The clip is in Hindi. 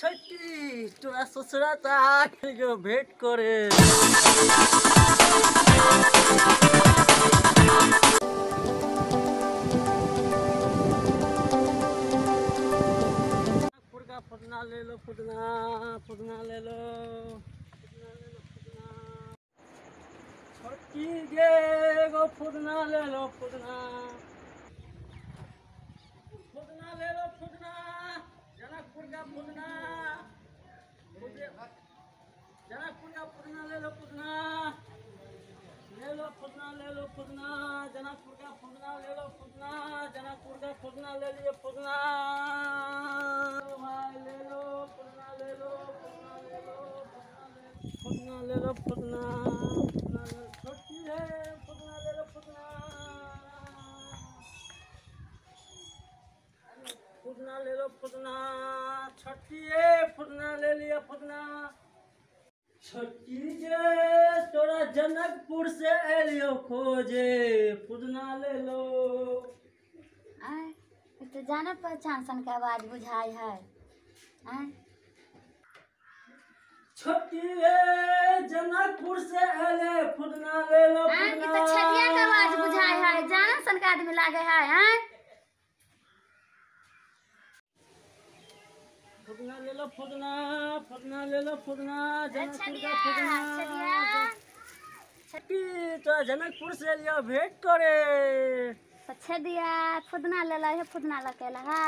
ছটি তোরা সসরা তা গো ভেট করে फुटका फुटना ले लो फुटना फुटना ले लो फुटना ले लो फुटना छोटी गे गो फुटना ले लो फुटना फुटना जनकपुर ले लो फुटना ले लो फुटना ले लो फुटना जनकपुर का फुटना ले लो फुटना जनकपुर का फुटना ले लिए भाई ले लो फुटना ले लो फुटना ले लो लो छोटी है फुटना ले लो फुटना फुटना ले लो फुटना छोटी है फुटना ले लिया फुटना छोटी जे तोरा जनकपुर से एलियो खोजे फुदना ले लो। आय तो जान पहचान सन के आवाज़ बुझाई है। आय छोटी रे जनकपुर से एले फुदना ले लो आय ई तो छतिया के आवाज़ बुझाई है जान सन के आदमी लागे है आय फुदना ले लो फुदना फुदना ले लो फुदना जनकपुर का फुदना। छोटी जनकपुर से एलियो भेंट करे। अच्छा दिया फुदना ले लो हे फुदना लकेला है।